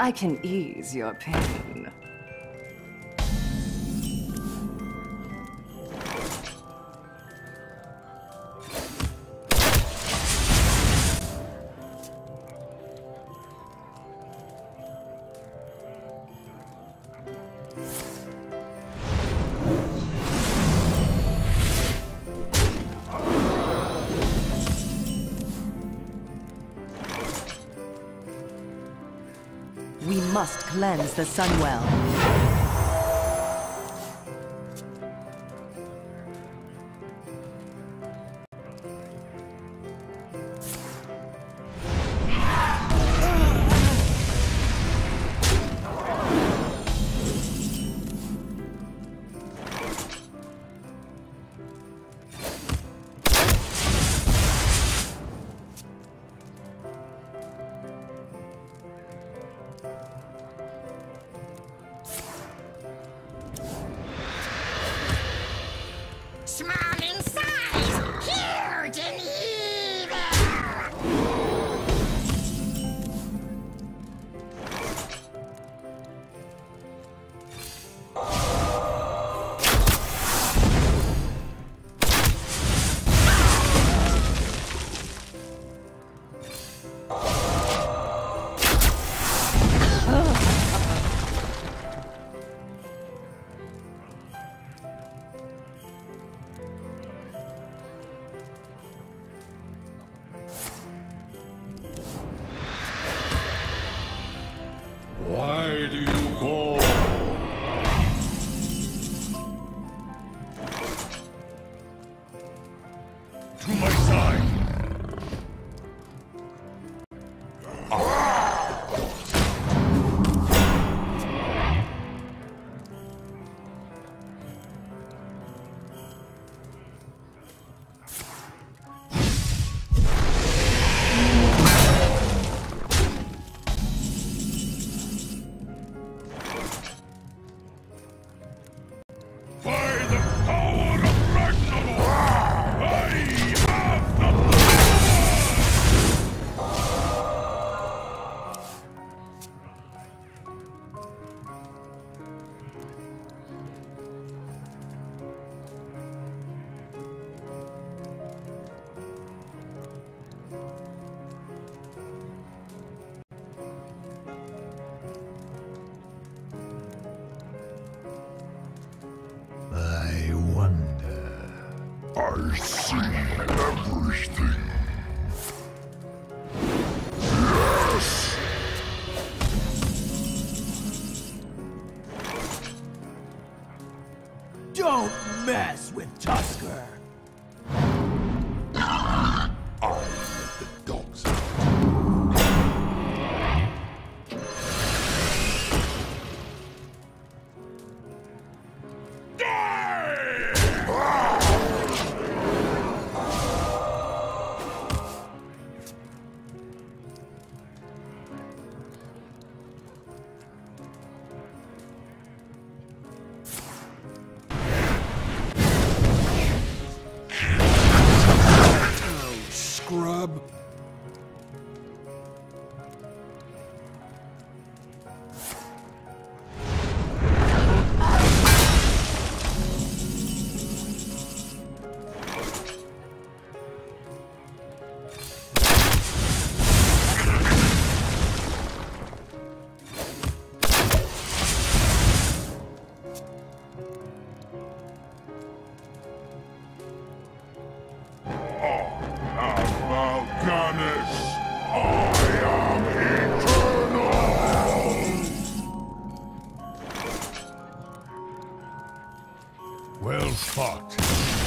I can ease your pain. We must cleanse the Sunwell. Small To my side! I see everything. Yes! Don't mess with Tusker! Scrub! Well fought.